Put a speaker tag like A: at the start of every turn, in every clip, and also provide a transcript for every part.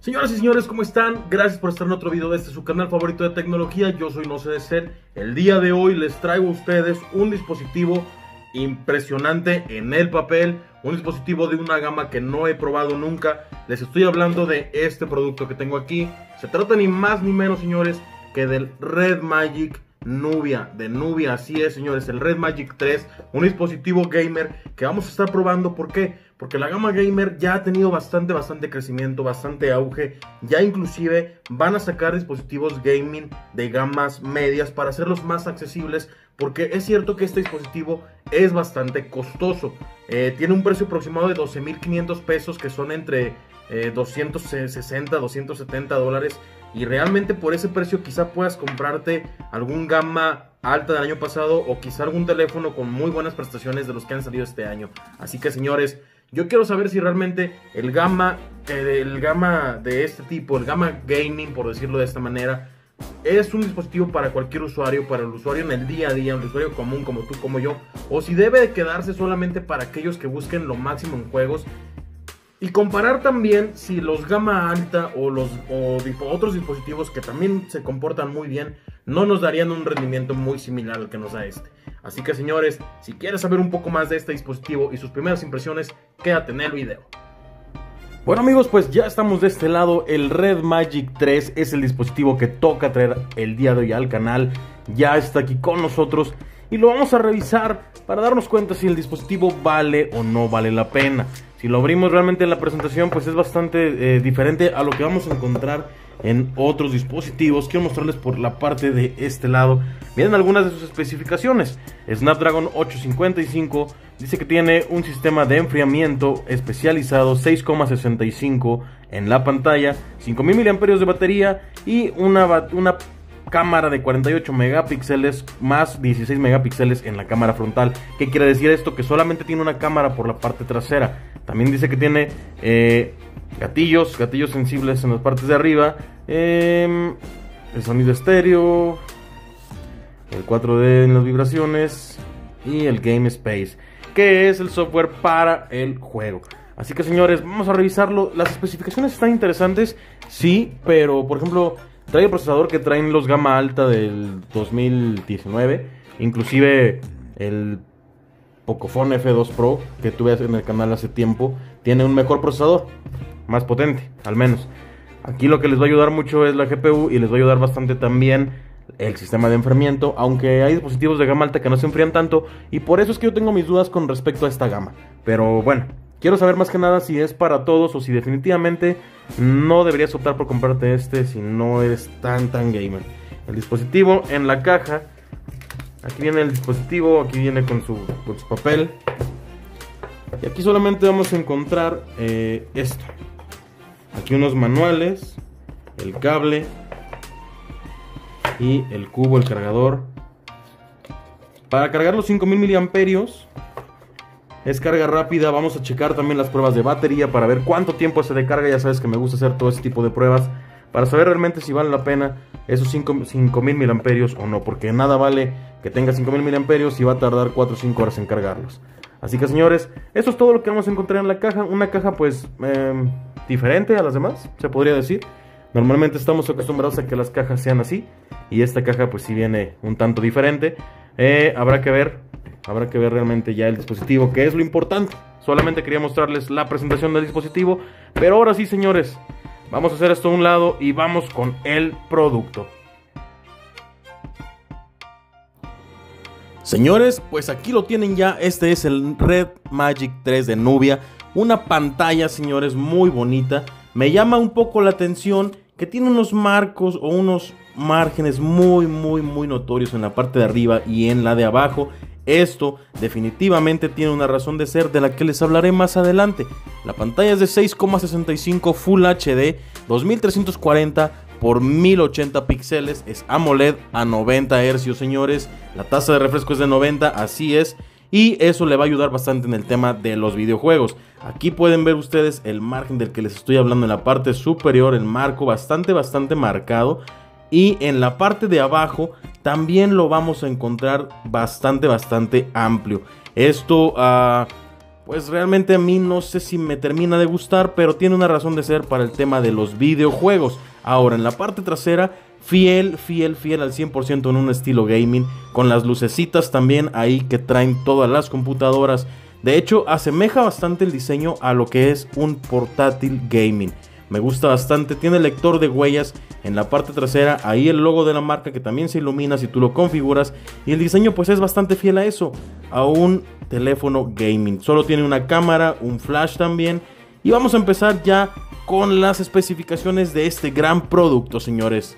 A: Señoras y señores, ¿cómo están? Gracias por estar en otro video de este su canal favorito de tecnología. Yo soy No sé de ser. El día de hoy les traigo a ustedes un dispositivo impresionante en el papel, un dispositivo de una gama que no he probado nunca. Les estoy hablando de este producto que tengo aquí. Se trata ni más ni menos, señores, que del Red Magic Nubia, de Nubia, así es señores, el Red Magic 3, un dispositivo gamer que vamos a estar probando, ¿por qué? Porque la gama gamer ya ha tenido bastante, bastante crecimiento, bastante auge, ya inclusive van a sacar dispositivos gaming de gamas medias para hacerlos más accesibles, porque es cierto que este dispositivo es bastante costoso, eh, tiene un precio aproximado de 12.500 pesos, que son entre 260, eh, 270 dólares, y realmente por ese precio quizá puedas comprarte algún gama alta del año pasado o quizá algún teléfono con muy buenas prestaciones de los que han salido este año. Así que señores, yo quiero saber si realmente el gama, el gama de este tipo, el gama gaming por decirlo de esta manera, es un dispositivo para cualquier usuario, para el usuario en el día a día, un usuario común como tú, como yo, o si debe de quedarse solamente para aquellos que busquen lo máximo en juegos. Y comparar también si los gama alta o los otros dispositivos que también se comportan muy bien no nos darían un rendimiento muy similar al que nos da este. Así que señores, si quieres saber un poco más de este dispositivo y sus primeras impresiones, quédate en el video. Bueno amigos, pues ya estamos de este lado, el Red Magic 3 es el dispositivo que toca traer el día de hoy al canal, ya está aquí con nosotros y lo vamos a revisar para darnos cuenta si el dispositivo vale o no vale la pena. Si lo abrimos realmente en la presentación, pues es bastante eh, diferente a lo que vamos a encontrar en otros dispositivos. Quiero mostrarles por la parte de este lado. Miren algunas de sus especificaciones. Snapdragon 855 dice que tiene un sistema de enfriamiento especializado 6,65 en la pantalla, 5000 mAh de batería y una, una cámara de 48 megapíxeles más 16 megapíxeles en la cámara frontal. ¿Qué quiere decir esto? Que solamente tiene una cámara por la parte trasera. También dice que tiene eh, gatillos, gatillos sensibles en las partes de arriba. Em, el sonido estéreo. El 4D en las vibraciones. Y el Game Space. Que es el software para el juego. Así que señores, vamos a revisarlo. Las especificaciones están interesantes, sí, pero por ejemplo, trae el procesador que traen los gama alta del 2019. Inclusive el Pocophone F2 Pro que tuve en el canal hace tiempo tiene un mejor procesador, más potente, al menos. Aquí lo que les va a ayudar mucho es la GPU y les va a ayudar bastante también el sistema de enfriamiento, aunque hay dispositivos de gama alta que no se enfrían tanto y por eso es que yo tengo mis dudas con respecto a esta gama. Pero bueno, quiero saber más que nada si es para todos o si definitivamente no deberías optar por comprarte este si no eres tan tan gamer. El dispositivo en la caja Aquí viene el dispositivo, aquí viene con su, papel. Y aquí solamente vamos a encontrar eh, esto. Aquí unos manuales, el cable y el cubo, el cargador. Para cargar los 5000 miliamperios es carga rápida. Vamos a checar también las pruebas de batería para ver cuánto tiempo se carga. Ya sabes que me gusta hacer todo ese tipo de pruebas para saber realmente si vale la pena esos 5000 miliamperios o no, porque nada vale que tenga 5000 miliamperios y va a tardar 4 o 5 horas en cargarlos. Así que señores, eso es todo lo que vamos a encontrar en la caja, una caja pues em, diferente a las demás, se podría decir. Normalmente estamos acostumbrados a que las cajas sean así y esta caja pues sí viene un tanto diferente. Eh, habrá que ver, habrá que ver realmente ya el dispositivo, que es lo importante. Solamente quería mostrarles la presentación del dispositivo, pero ahora sí señores, Vamos a hacer esto a un lado y vamos con el producto. Señores, pues aquí lo tienen ya. Este es el Red Magic 3 de Nubia. Una pantalla, señores, muy bonita. Me llama un poco la atención que tiene unos marcos o unos márgenes muy, muy, muy notorios en la parte de arriba y en la de abajo. Esto definitivamente tiene una razón de ser de la que les hablaré más adelante. La pantalla es de 6,65 Full HD 2340 por 1080 píxeles, es AMOLED a 90 Hz, señores. La tasa de refresco es de 90, así es. Y eso le va a ayudar bastante en el tema de los videojuegos. Aquí pueden ver ustedes el margen del que les estoy hablando en la parte superior, el marco bastante, bastante marcado. Y en la parte de abajo también lo vamos a encontrar bastante, bastante amplio. Esto, uh, pues realmente a mí no sé si me termina de gustar, pero tiene una razón de ser para el tema de los videojuegos. Ahora, en la parte trasera, fiel, fiel, fiel al 100% en un estilo gaming, con las lucecitas también ahí que traen todas las computadoras. De hecho, asemeja bastante el diseño a lo que es un portátil gaming. Me gusta bastante, tiene lector de huellas en la parte trasera, ahí el logo de la marca que también se ilumina si tú lo configuras. Y el diseño pues es bastante fiel a eso, a un teléfono gaming. Solo tiene una cámara, un flash también. Y vamos a empezar ya con las especificaciones de este gran producto, señores.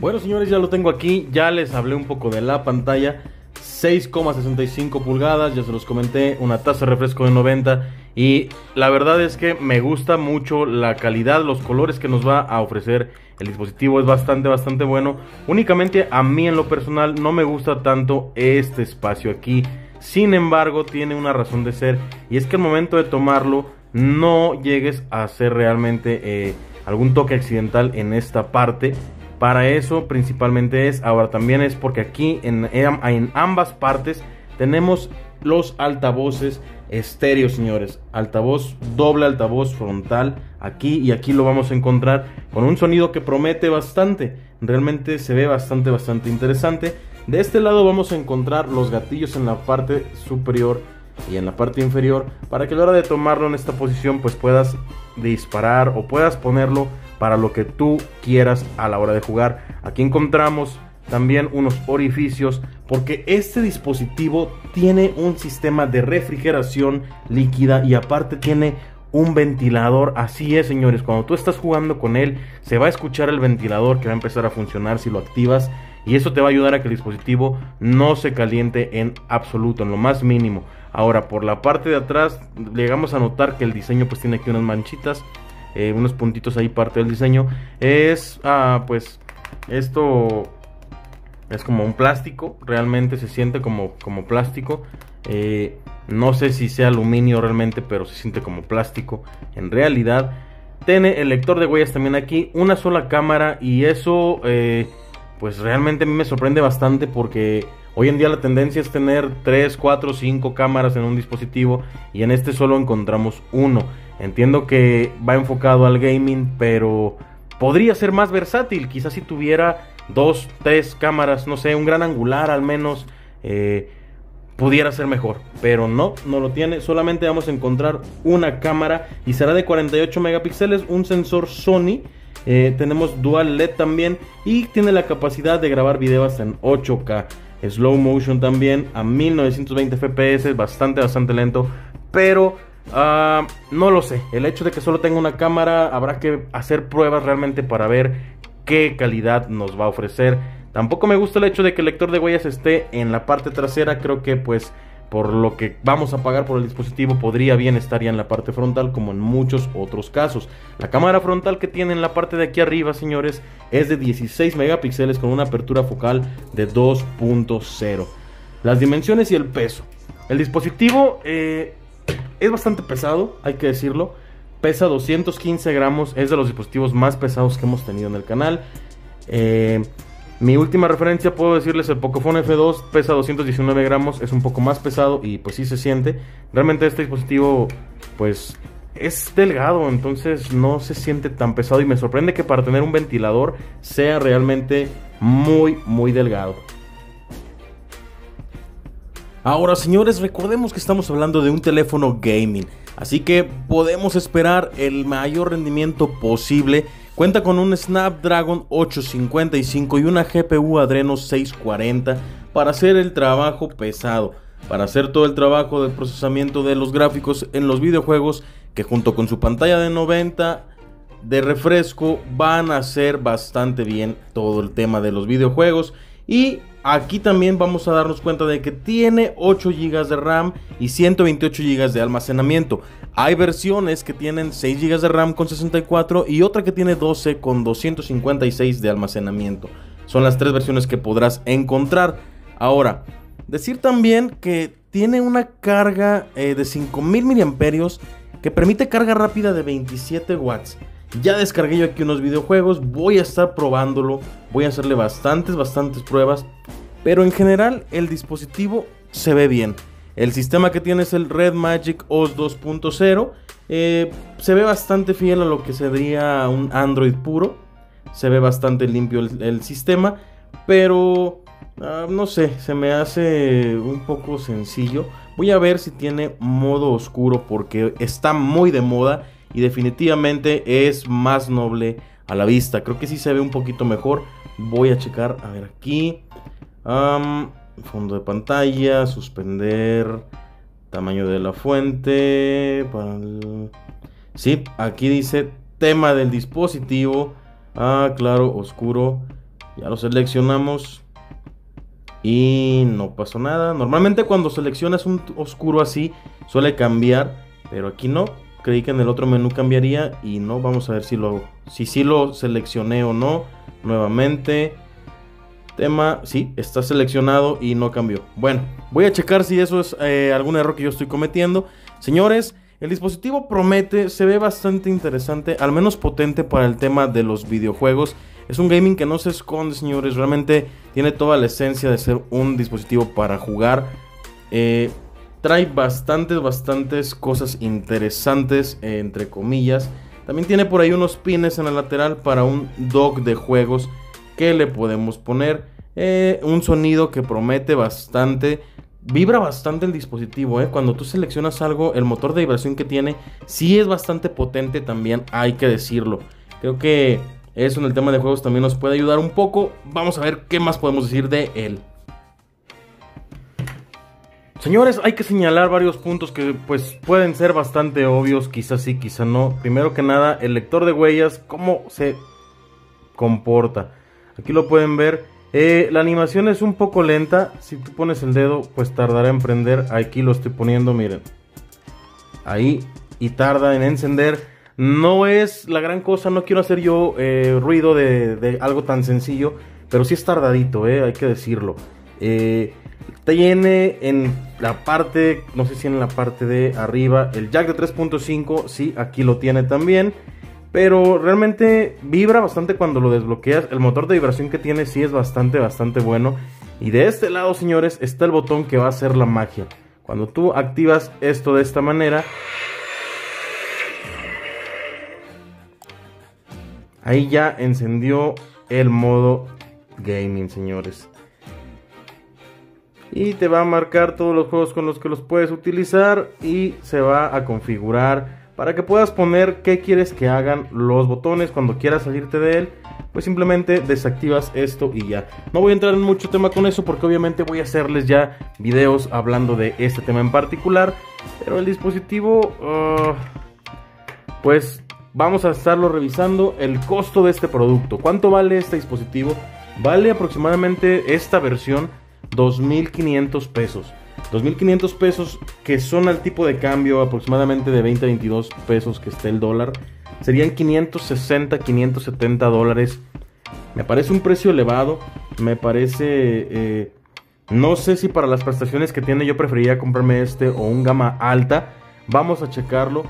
A: Bueno, señores, ya lo tengo aquí, ya les hablé un poco de la pantalla. 6,65 pulgadas, ya se los comenté, una tasa de refresco de 90 y la verdad es que me gusta mucho la calidad, los colores que nos va a ofrecer el dispositivo es bastante, bastante bueno. Únicamente a mí en lo personal no me gusta tanto este espacio aquí. Sin embargo, tiene una razón de ser y es que al momento de tomarlo no llegues a hacer realmente eh, algún toque accidental en esta parte. Para eso principalmente es, ahora también es porque aquí en, en ambas partes tenemos los altavoces estéreo, señores. Altavoz, doble altavoz frontal. Aquí y aquí lo vamos a encontrar con un sonido que promete bastante. Realmente se ve bastante, bastante interesante. De este lado vamos a encontrar los gatillos en la parte superior y en la parte inferior para que a la hora de tomarlo en esta posición pues puedas disparar o puedas ponerlo para lo que tú quieras a la hora de jugar. Aquí encontramos también unos orificios porque este dispositivo tiene un sistema de refrigeración líquida y aparte tiene un ventilador. Así es, señores, cuando tú estás jugando con él, se va a escuchar el ventilador que va a empezar a funcionar si lo activas y eso te va a ayudar a que el dispositivo no se caliente en absoluto, en lo más mínimo. Ahora, por la parte de atrás, llegamos a notar que el diseño pues tiene aquí unas manchitas, eh, unos puntitos ahí parte del diseño. Es, ah, pues, esto es como un plástico, realmente se siente como, como plástico. Eh, no sé si sea aluminio realmente, pero se siente como plástico en realidad. Tiene el lector de huellas también aquí, una sola cámara y eso eh, pues realmente a mí me sorprende bastante porque hoy en día la tendencia es tener 3, 4, 5 cámaras en un dispositivo y en este solo encontramos uno. Entiendo que va enfocado al gaming, pero podría ser más versátil, quizás si tuviera dos, tres cámaras, no sé, un gran angular al menos, eh, pudiera ser mejor. Pero no, no lo tiene. Solamente vamos a encontrar una cámara y será de 48 megapíxeles, un sensor Sony. Eh, tenemos dual LED también y tiene la capacidad de grabar videos en 8K. Slow motion también a 1920 FPS, bastante, bastante lento. Pero ah, no lo sé. El hecho de que solo tenga una cámara, habrá que hacer pruebas realmente para ver qué calidad nos va a ofrecer. Tampoco me gusta el hecho de que el lector de huellas esté en la parte trasera. Creo que pues por lo que vamos a pagar por el dispositivo podría bien estar ya en la parte frontal como en muchos otros casos. La cámara frontal que tiene en la parte de aquí arriba, señores, es de 16 megapíxeles con una apertura focal de 2.0. Las dimensiones y el peso. El dispositivo eh, es bastante pesado, hay que decirlo pesa 215 gramos, es de los dispositivos más pesados que hemos tenido en el canal. Eh, mi última referencia puedo decirles el Pocophone F2 pesa 219 gramos, es un poco más pesado y pues sí se siente. Realmente este dispositivo pues es delgado, entonces no se siente tan pesado y me sorprende que para tener un ventilador sea realmente muy muy delgado. Ahora señores, recordemos que estamos hablando de un teléfono gaming. Así que podemos esperar el mayor rendimiento posible. Cuenta con un Snapdragon 855 y una GPU Adreno 640 para hacer el trabajo pesado, para hacer todo el trabajo de procesamiento de los gráficos en los videojuegos que junto con su pantalla de 90 de refresco van a hacer bastante bien todo el tema de los videojuegos y aquí también vamos a darnos cuenta de que tiene 8 GB de RAM y 128 GB de almacenamiento. Hay versiones que tienen 6 GB de RAM con 64 y otra que tiene 12 con 256 de almacenamiento. Son las tres versiones que podrás encontrar. Ahora, decir también que tiene una carga eh, de 5000 mAh que permite carga rápida de 27 watts. Ya descargué yo aquí unos videojuegos, voy a estar probándolo, voy a hacerle bastantes, bastantes pruebas, pero en general el dispositivo se ve bien. El sistema que tiene es el Red Magic OS 2.0. Eh, se ve bastante fiel a lo que sería un Android puro. Se ve bastante limpio el, sistema. Pero ah, no sé, se me hace un poco sencillo. Voy a ver si tiene modo oscuro porque está muy de moda y definitivamente es más noble a la vista. Creo que sí se ve un poquito mejor. Voy a checar, a ver aquí. fondo de pantalla, suspender, tamaño de la fuente. Sí, aquí dice tema del dispositivo. Ah, claro, oscuro. Ya lo seleccionamos. Y no pasó nada. Normalmente cuando seleccionas un oscuro así, suele cambiar. Pero aquí no. Creí que en el otro menú cambiaría y no. Vamos a ver si lo Si sí lo seleccioné o no. Nuevamente. Tema, sí, está seleccionado y no cambió. Bueno, voy a checar si eso es eh, algún error que yo estoy cometiendo. Señores, el dispositivo promete, se ve bastante interesante, al menos potente para el tema de los videojuegos. Es un gaming que no se esconde, señores. Realmente tiene toda la esencia de ser un dispositivo para jugar. Eh, trae bastantes, bastantes cosas interesantes, entre comillas. También tiene por ahí unos pines en la lateral para un dock de juegos que le podemos poner. Eh, un sonido que promete bastante. Vibra bastante el dispositivo, ¿eh? Cuando tú seleccionas algo, el motor de vibración que tiene sí es bastante potente también, hay que decirlo. Creo que eso en el tema de juegos también nos puede ayudar un poco. Vamos a ver qué más podemos decir de él. Señores, hay que señalar varios puntos que pues pueden ser bastante obvios, quizás sí, quizás no. Primero que nada, el lector de huellas, cómo se comporta. Aquí lo pueden ver. Eh, la animación es un poco lenta. Si tú pones el dedo, pues tardará en prender. Aquí lo estoy poniendo, miren. Ahí. Y tarda en encender. No es la gran cosa, no quiero hacer yo eh, ruido de, algo tan sencillo. Pero sí es tardadito, eh, hay que decirlo. Eh, tiene en la parte, no sé si en la parte de arriba, el jack de 3.5, sí, aquí lo tiene también. Pero realmente vibra bastante cuando lo desbloqueas. El motor de vibración que tiene sí es bastante, bastante bueno. Y de este lado, señores, está el botón que va a hacer la magia. Cuando tú activas esto de esta manera... Ahí ya encendió el modo gaming, señores y te va a marcar todos los juegos con los que los puedes utilizar y se va a configurar para que puedas poner qué quieres que hagan los botones cuando quieras salirte de él. Pues simplemente desactivas esto y ya. No voy a entrar en mucho tema con eso porque obviamente voy a hacerles ya videos hablando de este tema en particular pero el dispositivo uh, pues vamos a estarlo revisando el costo de este producto. Cuánto vale este dispositivo vale aproximadamente esta versión 2.500 pesos. 2.500 pesos que son al tipo de cambio aproximadamente de 20 a 22 pesos que esté el dólar. Serían 560, 570 dólares. Me parece un precio elevado. Me parece... Eh, no sé si para las prestaciones que tiene yo preferiría comprarme este o un gama alta. Vamos a checarlo.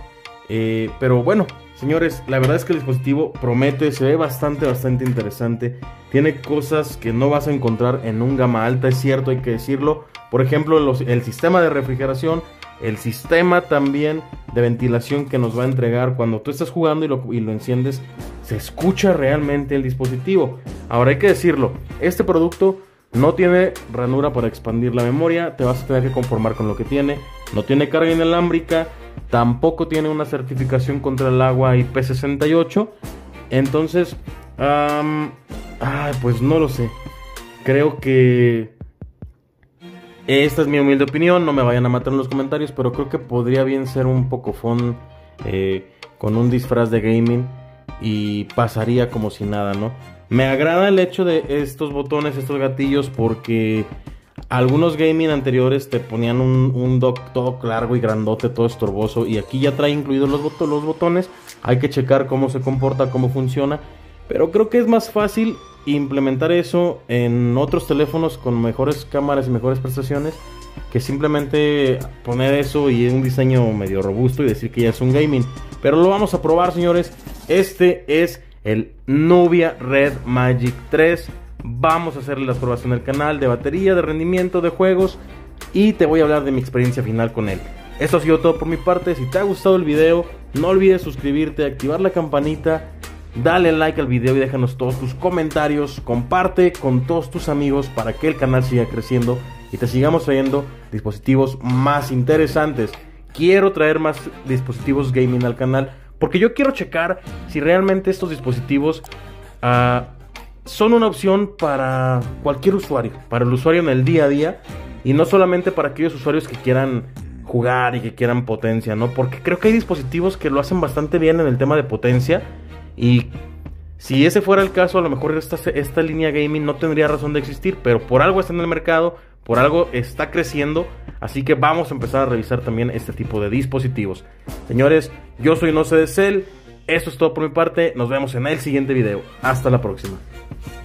A: Eh, pero bueno, señores, la verdad es que el dispositivo promete, se ve bastante, bastante interesante. Tiene cosas que no vas a encontrar en un gama alta, es cierto, hay que decirlo. Por ejemplo, el sistema de refrigeración, el sistema también de ventilación que nos va a entregar cuando tú estás jugando y lo, y lo enciendes, se escucha realmente el dispositivo. Ahora hay que decirlo, este producto no tiene ranura para expandir la memoria, te vas a tener que conformar con lo que tiene. No tiene carga inalámbrica, tampoco tiene una certificación contra el agua IP68. Entonces, pues no lo sé. Creo que esta es mi humilde opinión. No me vayan a matar en los comentarios, pero creo que podría bien ser un poco fun eh, con un disfraz de gaming y pasaría como si nada, ¿no? Me agrada el hecho de estos botones, estos gatillos, porque algunos gaming anteriores te ponían un, dock todo largo y grandote, todo estorboso. Y aquí ya trae incluidos los, los botones. Hay que checar cómo se comporta, cómo funciona. Pero creo que es más fácil implementar eso en otros teléfonos con mejores cámaras y mejores prestaciones que simplemente poner eso y un diseño medio robusto y decir que ya es un gaming. Pero lo vamos a probar, señores. Este es el Nubia Red Magic 3. Vamos a hacerle las pruebas en el canal de batería, de rendimiento, de juegos. y te voy a hablar de mi experiencia final con él. Esto ha sido todo por mi parte. Si te ha gustado el video, no olvides suscribirte, activar la campanita, dale like al video y déjanos todos tus comentarios. Comparte con todos tus amigos para que el canal siga creciendo y te sigamos trayendo dispositivos más interesantes. Quiero traer más dispositivos gaming al canal porque yo quiero checar si realmente estos dispositivos uh, son una opción para cualquier usuario, para el usuario en el día a día y no solamente para aquellos usuarios que quieran jugar y que quieran potencia, ¿no? Porque creo que hay dispositivos que lo hacen bastante bien en el tema de potencia y si ese fuera el caso, a lo mejor esta, esta línea gaming no tendría razón de existir, pero por algo está en el mercado, por algo está creciendo, así que vamos a empezar a revisar también este tipo de dispositivos. Señores, yo soy No sé de Cell, esto es todo por mi parte, nos vemos en el siguiente video, hasta la próxima. Thank you.